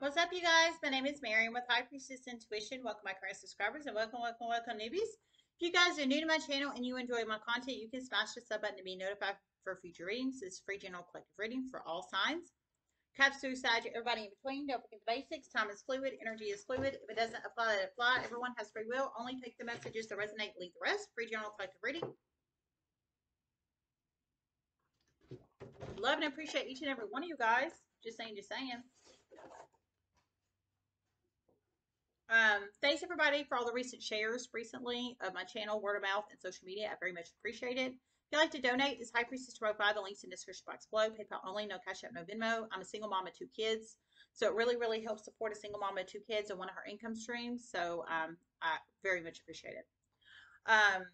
What's up, you guys? My name is Marion with High Priestess Intuition. Welcome, my current subscribers, and welcome, welcome, welcome, newbies. If you guys are new to my channel and you enjoy my content, you can smash the sub button to be notified for future readings. It's free general collective reading for all signs. Caps suicide, everybody in between. Don't forget the basics. Time is fluid. Energy is fluid. If it doesn't apply, let it fly. Everyone has free will. Only take the messages that resonate. Leave the rest. Free general collective reading. Love and appreciate each and every one of you guys. Just saying, just saying. Um, thanks everybody for all the recent shares recently of my channel, word of mouth, and social media. I very much appreciate it. If you'd like to donate, it's High Priestess to by the links in the description box below. PayPal only, no Cash App, no Venmo. I'm a single mom of two kids, so it really, really helps support a single mom of two kids and one of her income streams. So um, I very much appreciate it. Um,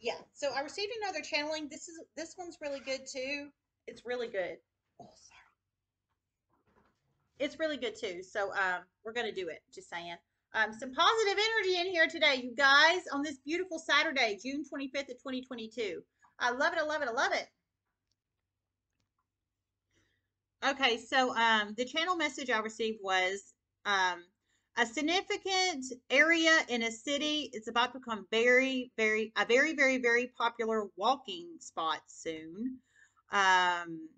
yeah. So I received another channeling. This is this one's really good too. It's really good. Oh, sorry. It's really good too. So um, we're gonna do it. Just saying. Um, some positive energy in here today, you guys, on this beautiful Saturday, June 25th of 2022. I love it. I love it. I love it. Okay, so um, the channel message I received was um, a significant area in a city is about to become very, very, a very, very, very popular walking spot soon. Um,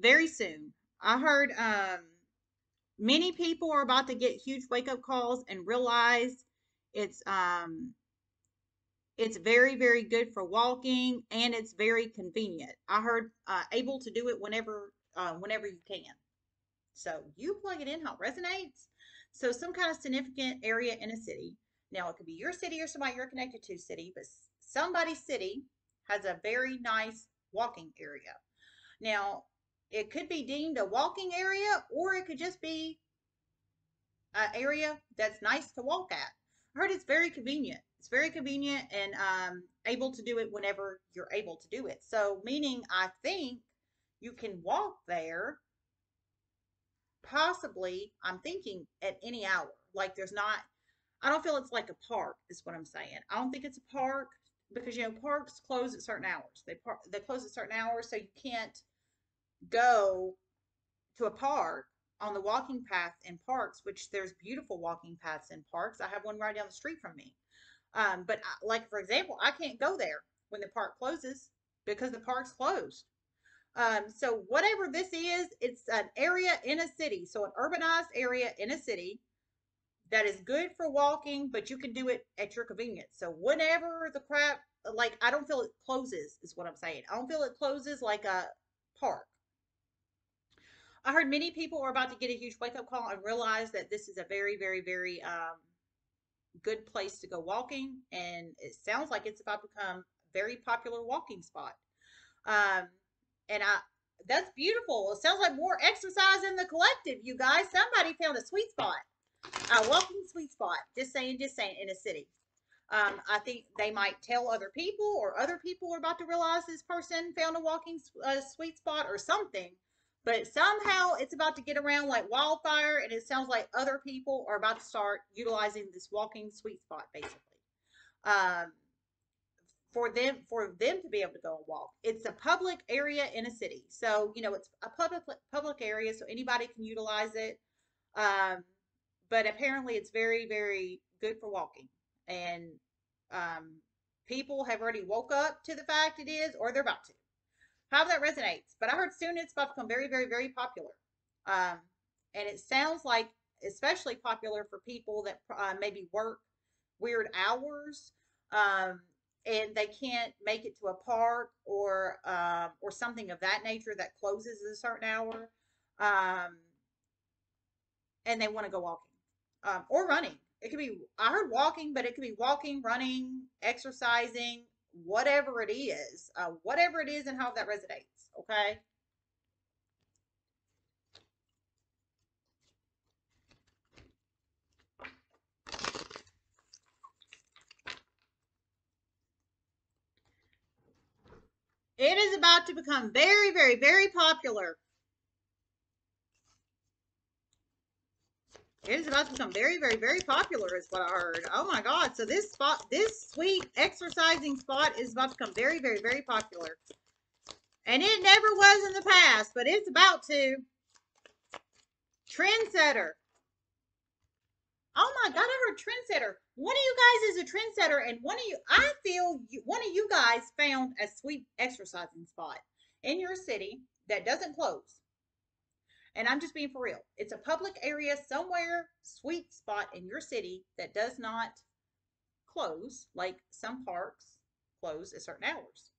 very soon. I heard um, many people are about to get huge wake up calls and realize it's um it's very very good for walking and it's very convenient. I heard uh, able to do it whenever uh, whenever you can. So you plug it in how it resonates. So some kind of significant area in a city. Now it could be your city or somebody you're connected to city but somebody's city has a very nice walking area. Now it could be deemed a walking area or it could just be an area that's nice to walk at. I heard it's very convenient. It's very convenient and um, able to do it whenever you're able to do it. So, meaning I think you can walk there possibly, I'm thinking at any hour. Like there's not, I don't feel it's like a park, is what I'm saying. I don't think it's a park because, you know, parks close at certain hours. They, par- they close at certain hours, so you can't go to a park on the walking path in parks, which there's beautiful walking paths in parks. I have one right down the street from me. Um, but I, like for example, I can't go there when the park closes because the park's closed. Um, so whatever this is, it's an area in a city, so an urbanized area in a city that is good for walking, but you can do it at your convenience. So whenever the crap, like I don't feel it closes, is what I'm saying. I don't feel it closes like a park. I heard many people are about to get a huge wake up call and realize that this is a very, very, very um, good place to go walking. And it sounds like it's about to become a very popular walking spot. Um, and I, that's beautiful. It sounds like more exercise in the collective, you guys. Somebody found a sweet spot, a walking sweet spot. Just saying, just saying, in a city. Um, I think they might tell other people, or other people are about to realize this person found a walking uh, sweet spot or something but somehow it's about to get around like wildfire and it sounds like other people are about to start utilizing this walking sweet spot basically. Um, for them for them to be able to go and walk it's a public area in a city. So you know it's a public public area so anybody can utilize it. Um, but apparently it's very very good for walking. And um, people have already woke up to the fact it is or they're about to how that resonates. But I heard soon it's about to become very, very, very popular. Um, and it sounds like especially popular for people that uh, maybe work weird hours um, and they can't make it to a park or uh, or something of that nature that closes at a certain hour um, and they want to go walking um, or running it could be i heard walking but it could be walking running exercising whatever it is, uh, whatever it is and how that resonates. Okay. It is about to become very, very, very popular. It is about to become very, very, very popular is what I heard. Oh my God. So this spot, this sweet exercising spot is about to become very, very, very popular. And it never was in the past, but it's about to. Trendsetter. Oh my God, I heard trendsetter. One of you guys is a trendsetter, and one of you, I feel you, one of you guys found a sweet exercising spot in your city that doesn't close. And I'm just being for real. It's a public area somewhere, sweet spot in your city that does not close, like some parks close at certain hours.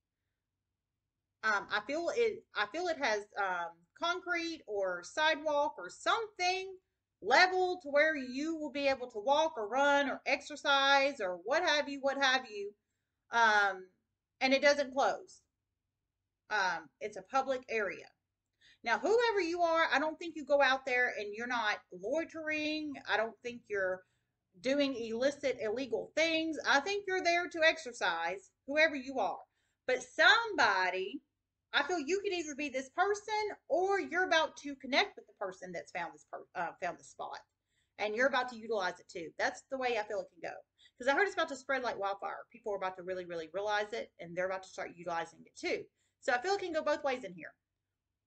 Um, I feel it. I feel it has um, concrete or sidewalk or something level to where you will be able to walk or run or exercise or what have you, what have you. Um, and it doesn't close. Um, it's a public area. Now, whoever you are, I don't think you go out there and you're not loitering. I don't think you're doing illicit, illegal things. I think you're there to exercise, whoever you are. But somebody, I feel you could either be this person or you're about to connect with the person that's found this per, uh, found this spot, and you're about to utilize it too. That's the way I feel it can go. Because I heard it's about to spread like wildfire. People are about to really, really realize it, and they're about to start utilizing it too. So I feel it can go both ways in here.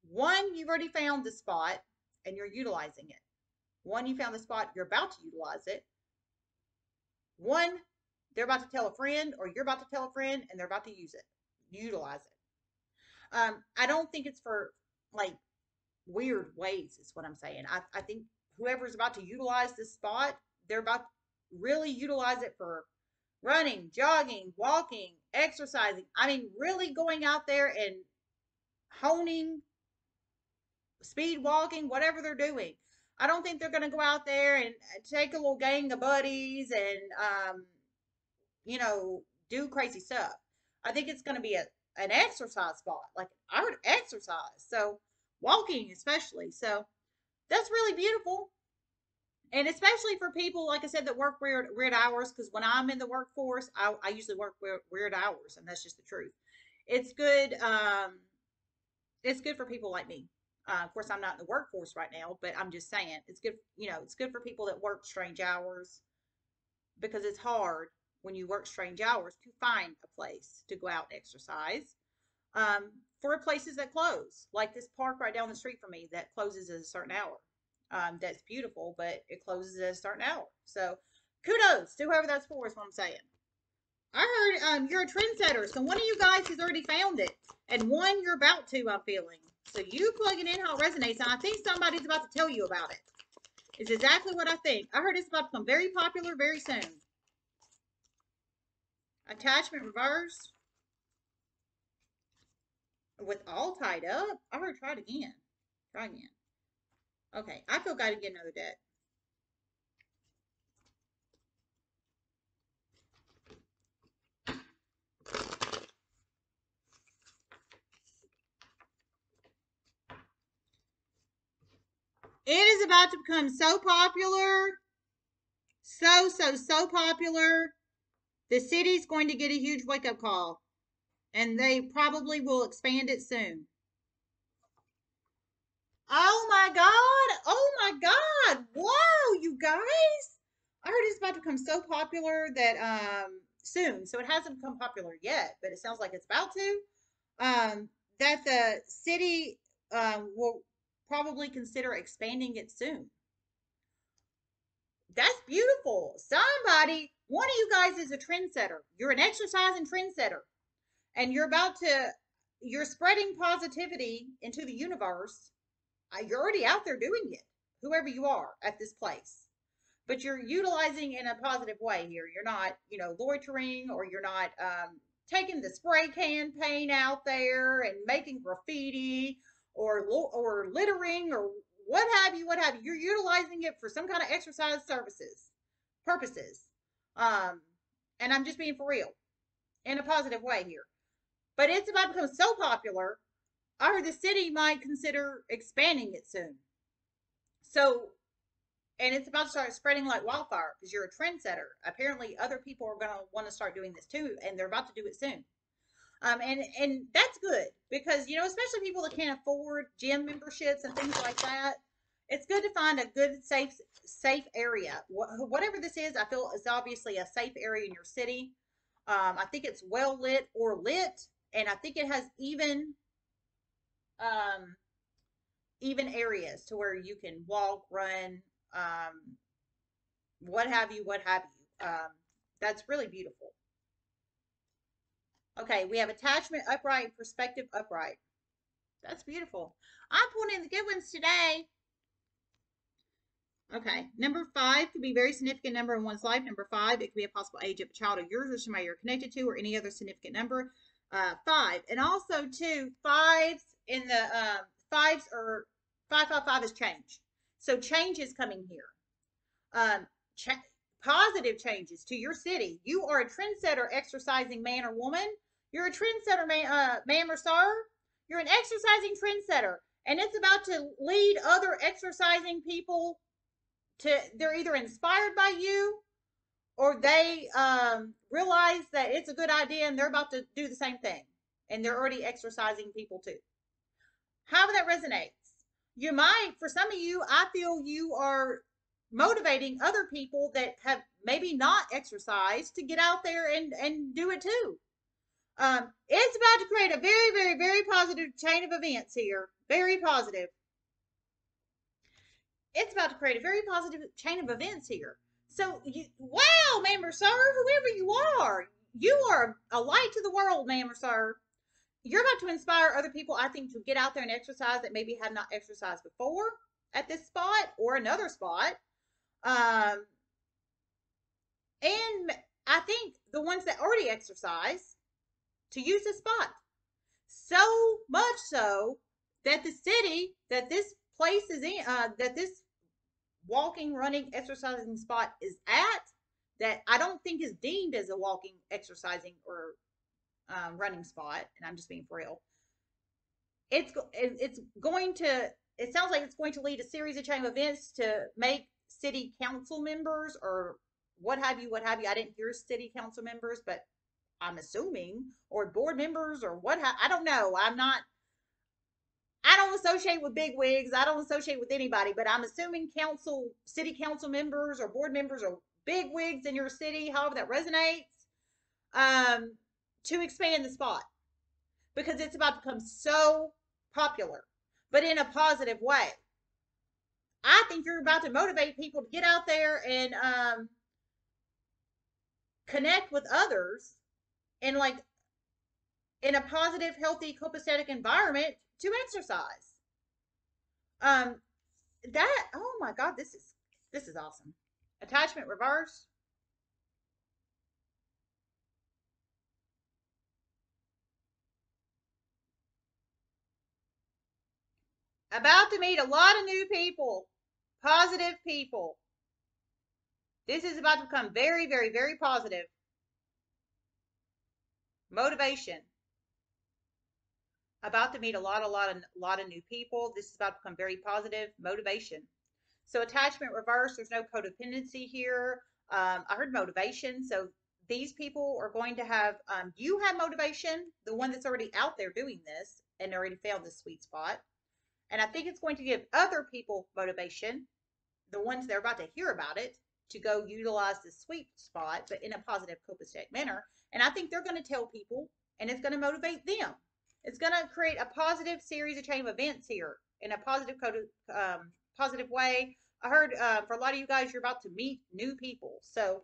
One, you've already found the spot and you're utilizing it. One, you found the spot, you're about to utilize it. One, they're about to tell a friend, or you're about to tell a friend, and they're about to use it, utilize it. Um, I don't think it's for like weird ways, is what I'm saying. I, I think whoever's about to utilize this spot, they're about to really utilize it for running, jogging, walking, exercising. I mean, really going out there and honing, speed walking, whatever they're doing. I don't think they're going to go out there and uh, take a little gang of buddies and, um, you know, do crazy stuff. I think it's going to be a, an exercise spot. Like I would exercise. So walking, especially. So that's really beautiful. And especially for people, like I said, that work weird, weird hours. Because when I'm in the workforce, I, I usually work weird, weird hours, and that's just the truth. It's good. Um, it's good for people like me. Uh, of course, I'm not in the workforce right now, but I'm just saying it's good. You know, it's good for people that work strange hours because it's hard when you work strange hours to find a place to go out and exercise. Um, for places that close, like this park right down the street from me that closes at a certain hour. Um, that's beautiful, but it closes at a certain hour. So kudos to whoever that's for is what I'm saying. I heard um, you're a trendsetter, so one of you guys has already found it, and one you're about to. I'm feeling. So you plug it in how it resonates, and I think somebody's about to tell you about it. It's exactly what I think. I heard it's about to become very popular very soon. Attachment reverse. With all tied up. I heard try it again. Try again. Okay, I feel got to get another deck. It is about to become so popular. So, so, so popular. The city's going to get a huge wake up call. And they probably will expand it soon. Oh my God. Oh my God. Wow, you guys. I heard it's about to become so popular that um soon. So it hasn't become popular yet, but it sounds like it's about to. Um, that the city um, will probably consider expanding it soon. That's beautiful. Somebody, one of you guys is a trendsetter. You're an exercising trendsetter. And you're about to, you're spreading positivity into the universe. Uh, you're already out there doing it, whoever you are at this place. But you're utilizing in a positive way here. You're not, you know, loitering or you're not um, taking the spray can paint out there and making graffiti or or littering or what have you, what have you. You're utilizing it for some kind of exercise services, purposes. Um, and I'm just being for real in a positive way here. But it's about to become so popular, I heard the city might consider expanding it soon. So, and it's about to start spreading like wildfire because you're a trendsetter. Apparently, other people are going to want to start doing this too, and they're about to do it soon. Um, and and that's good because you know, especially people that can't afford gym memberships and things like that. It's good to find a good, safe, safe area. Wh- whatever this is, I feel is obviously a safe area in your city. Um, I think it's well lit or lit, and I think it has even, um, even areas to where you can walk, run, um, what have you, what have you. Um, that's really beautiful. Okay, we have attachment upright, perspective upright. That's beautiful. I'm pulling in the good ones today. Okay, number five could be a very significant number in one's life. Number five, it could be a possible age of a child of yours or somebody you're connected to or any other significant number. Uh, five, and also two, fives in the um, fives are five, five, five is change. So change is coming here. Um, cha positive changes to your city. You are a trendsetter exercising man or woman. You're a trendsetter uh, ma'am or sir. You're an exercising trendsetter. And it's about to lead other exercising people to, they're either inspired by you or they um, realize that it's a good idea and they're about to do the same thing. And they're already exercising people too. However that resonates. You might, for some of you, I feel you are motivating other people that have maybe not exercised to get out there and, and do it too. Um, it's about to create a very, very, very positive chain of events here. Very positive. It's about to create a very positive chain of events here. So, you, wow, or sir, whoever you are, you are a light to the world, or sir. You're about to inspire other people, I think, to get out there and exercise that maybe have not exercised before at this spot or another spot. Um, and I think the ones that already exercise to use this spot. So much so that the city that this place is in, uh, that this walking, running, exercising spot is at, that I don't think is deemed as a walking, exercising, or um, running spot. And I'm just being real. It's it's going to. It sounds like it's going to lead a series of chain of events to make city council members or what have you, what have you. I didn't hear city council members, but I'm assuming, or board members, or what. I don't know. I'm not. I don't associate with big wigs. I don't associate with anybody, but I'm assuming council, city council members, or board members, or big wigs in your city, however that resonates, um, to expand the spot because it's about to become so popular, but in a positive way. I think you're about to motivate people to get out there and um, connect with others and like in a positive, healthy, copacetic environment to exercise. Um, that oh my god, this is this is awesome. Attachment reverse. About to meet a lot of new people positive people. This is about to become very, very, very positive. Motivation. About to meet a lot, a lot of, a lot of new people. This is about to become very positive. Motivation. So attachment reverse. There's no codependency here. Um, I heard motivation. So these people are going to have. Um, you have motivation. The one that's already out there doing this and already found this sweet spot. And I think it's going to give other people motivation the ones that are about to hear about it to go utilize the sweet spot, but in a positive copacetic manner. And I think they're going to tell people, and it's going to motivate them. It's going to create a positive series of chain of events here in a positive, um, positive way. I heard uh, for a lot of you guys, you're about to meet new people. So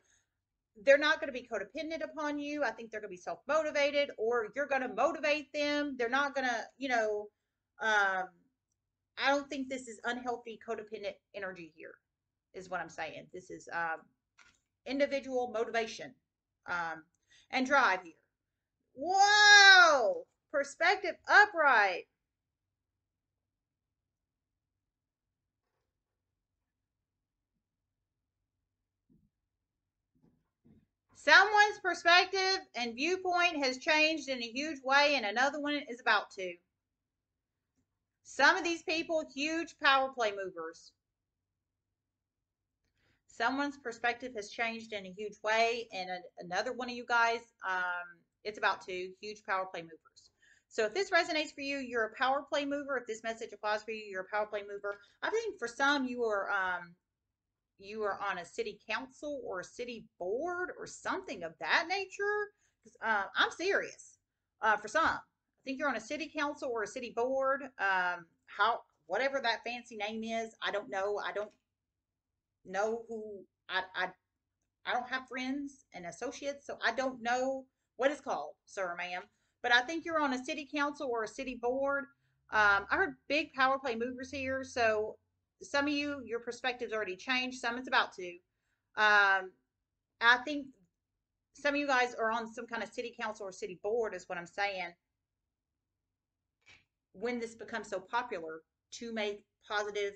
they're not going to be codependent upon you. I think they're going to be self motivated, or you're going to motivate them. They're not going to, you know, um, I don't think this is unhealthy codependent energy here, is what I'm saying. This is um, individual motivation um, and drive here. Whoa! Perspective upright. Someone's perspective and viewpoint has changed in a huge way, and another one is about to. Some of these people, huge power play movers. Someone's perspective has changed in a huge way, and a, another one of you guys, um, it's about two huge power play movers. So if this resonates for you, you're a power play mover. If this message applies for you, you're a power play mover. I think for some, you are um, you are on a city council or a city board or something of that nature. Uh, I'm serious. Uh, for some, I think you're on a city council or a city board. Um, how whatever that fancy name is, I don't know. I don't know who I I I don't have friends and associates, so I don't know what it's called, sir, ma'am. But I think you're on a city council or a city board. Um, I heard big power play movers here, so some of you, your perspective's already changed. Some it's about to. Um, I think some of you guys are on some kind of city council or city board, is what I'm saying. When this becomes so popular, to make positive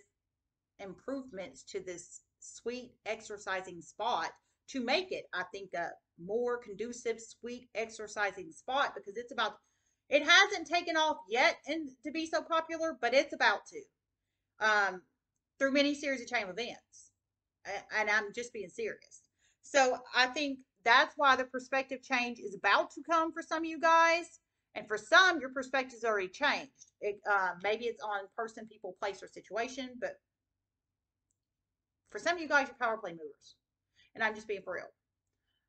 improvements to this sweet exercising spot to make it, I think, a more conducive, sweet exercising spot because it's about, it hasn't taken off yet and to be so popular, but it's about to um, through many series of chain events. And I'm just being serious. So I think that's why the perspective change is about to come for some of you guys. And for some, your perspective's already changed. It, uh, maybe it's on person, people, place, or situation, but for some of you guys, you're power play movers. And I'm just being for real.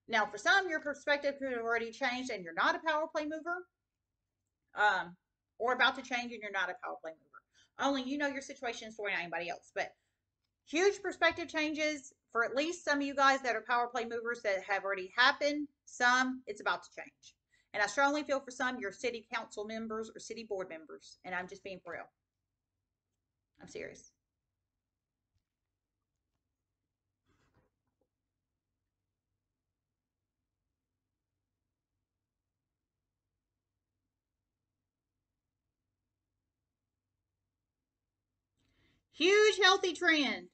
Now, for some, your perspective could have already changed and you're not a power play mover. Um, or about to change and you're not a power play mover. Only you know your situation story, not anybody else. But huge perspective changes for at least some of you guys that are power play movers that have already happened. Some, it's about to change. And I strongly feel for some, your city council members or city board members. And I'm just being for real. I'm serious. Huge healthy trend.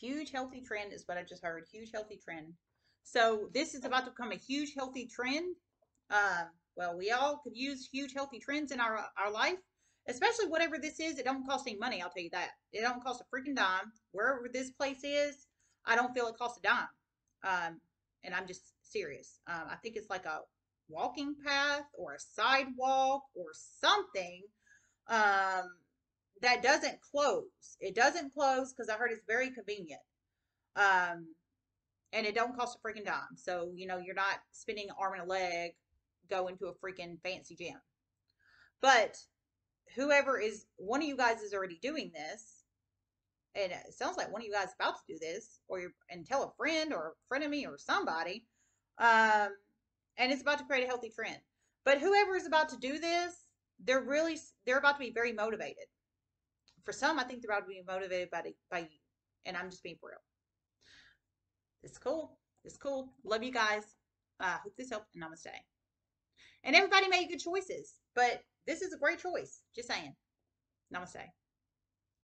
Huge healthy trend is what I just heard. Huge healthy trend. So this is about to become a huge healthy trend. Uh, well, we all could use huge healthy trends in our our life, especially whatever this is. It don't cost any money. I'll tell you that. It don't cost a freaking dime. Wherever this place is, I don't feel it costs a dime. Um, and I'm just serious. Um, I think it's like a walking path or a sidewalk or something. Um, that doesn't close. It doesn't close because I heard it's very convenient. Um, and it don't cost a freaking dime. So, you know, you're not spending an arm and a leg going to a freaking fancy gym. But whoever is one of you guys is already doing this, and it sounds like one of you guys is about to do this, or you and tell a friend or a friend of me or somebody, um, and it's about to create a healthy trend. But whoever is about to do this, they're really they're about to be very motivated for some, I think they're about to be motivated by, by you. And I'm just being real. It's cool. It's cool. Love you guys. Uh, hope this helped. Namaste. And everybody made good choices, but this is a great choice. Just saying. Namaste.